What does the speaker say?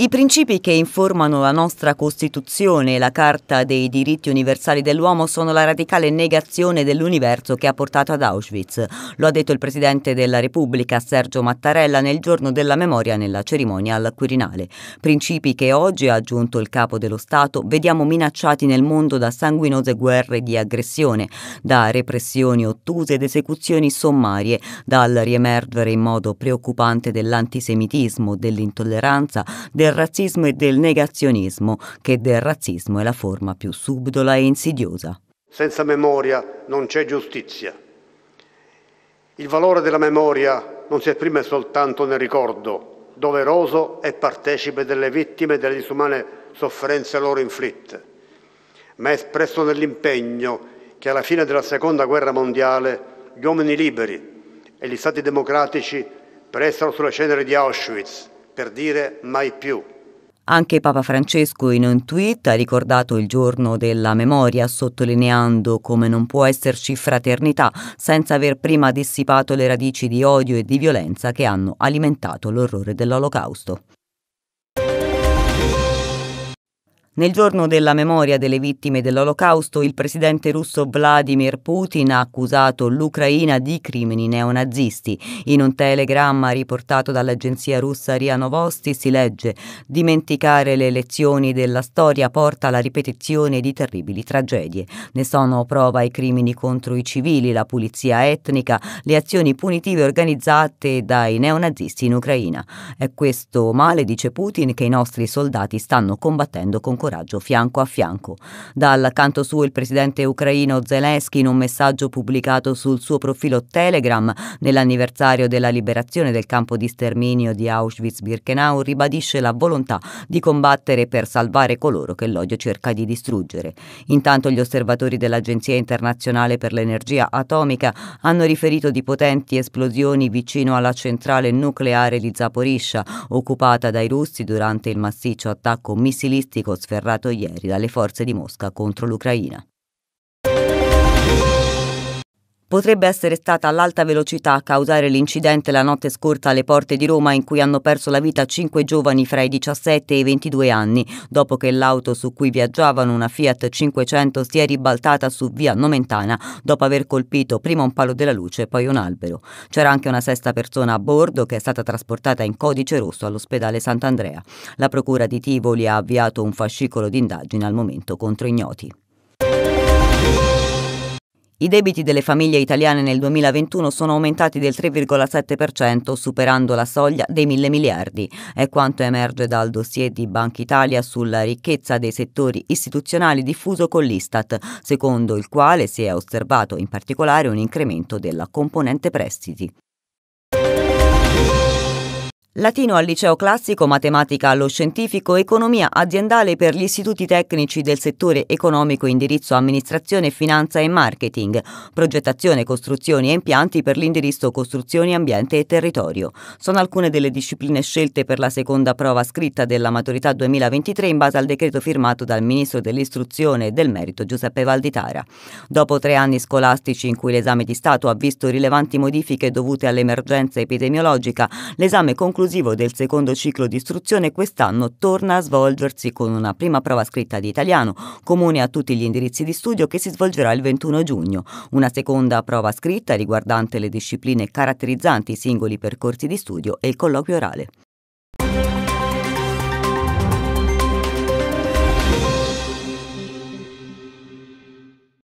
I principi che informano la nostra Costituzione e la Carta dei diritti universali dell'uomo sono la radicale negazione dell'universo che ha portato ad Auschwitz. Lo ha detto il Presidente della Repubblica Sergio Mattarella nel giorno della memoria nella cerimonia al Quirinale. Principi che oggi, ha aggiunto il Capo dello Stato, vediamo minacciati nel mondo da sanguinose guerre di aggressione, da repressioni ottuse ed esecuzioni sommarie, dal riemergere in modo preoccupante dell'antisemitismo, dell'intolleranza, del del razzismo e del negazionismo, che del razzismo è la forma più subdola e insidiosa. Senza memoria non c'è giustizia. Il valore della memoria non si esprime soltanto nel ricordo, doveroso e partecipe delle vittime delle disumane sofferenze loro inflitte, ma è espresso nell'impegno che alla fine della Seconda Guerra Mondiale gli uomini liberi e gli Stati democratici prestano sulle ceneri di Auschwitz per dire mai più. Anche Papa Francesco in un tweet ha ricordato il giorno della memoria, sottolineando come non può esserci fraternità senza aver prima dissipato le radici di odio e di violenza che hanno alimentato l'orrore dell'Olocausto. Nel giorno della memoria delle vittime dell'Olocausto, il presidente russo Vladimir Putin ha accusato l'Ucraina di crimini neonazisti. In un telegramma riportato dall'agenzia russa RIA Novosti si legge «Dimenticare le lezioni della storia porta alla ripetizione di terribili tragedie. Ne sono prova i crimini contro i civili, la pulizia etnica, le azioni punitive organizzate dai neonazisti in Ucraina. È questo male, dice Putin, che i nostri soldati stanno combattendo con coraggio coraggio fianco a fianco. Dal canto suo il presidente ucraino Zelensky in un messaggio pubblicato sul suo profilo Telegram nell'anniversario della liberazione del campo di sterminio di Auschwitz-Birkenau ribadisce la volontà di combattere per salvare coloro che l'odio cerca di distruggere. Intanto gli osservatori dell'Agenzia internazionale per l'energia atomica hanno riferito di potenti esplosioni vicino alla centrale nucleare di Zaporizhia, occupata dai russi durante il massiccio attacco missilistico sferrato sferrato ieri dalle forze di Mosca contro l'Ucraina. Potrebbe essere stata l'alta velocità a causare l'incidente la notte scorsa alle porte di Roma in cui hanno perso la vita cinque giovani fra i 17 e i 22 anni, dopo che l'auto su cui viaggiavano, una Fiat 500, si è ribaltata su via Nomentana dopo aver colpito prima un palo della luce e poi un albero. C'era anche una sesta persona a bordo che è stata trasportata in codice rosso all'ospedale Sant'Andrea. La procura di Tivoli ha avviato un fascicolo d'indagine al momento contro ignoti. I debiti delle famiglie italiane nel 2021 sono aumentati del 3,7%, superando la soglia dei mille miliardi. È quanto emerge dal dossier di Banca Italia sulla ricchezza dei settori istituzionali diffuso con l'Istat, secondo il quale si è osservato in particolare un incremento della componente prestiti. Latino al liceo classico, matematica allo scientifico, economia aziendale per gli istituti tecnici del settore economico, indirizzo amministrazione, finanza e marketing, progettazione, costruzioni e impianti per l'indirizzo costruzioni, ambiente e territorio. Sono alcune delle discipline scelte per la seconda prova scritta della maturità 2023 in base al decreto firmato dal ministro dell'istruzione e del merito Giuseppe Valditara. Dopo tre anni scolastici in cui l'esame di Stato ha visto rilevanti modifiche dovute all'emergenza epidemiologica, l'esame conclusivo conclusivo del secondo ciclo di istruzione quest'anno torna a svolgersi con una prima prova scritta di italiano, comune a tutti gli indirizzi di studio che si svolgerà il 21 giugno, una seconda prova scritta riguardante le discipline caratterizzanti i singoli percorsi di studio e il colloquio orale.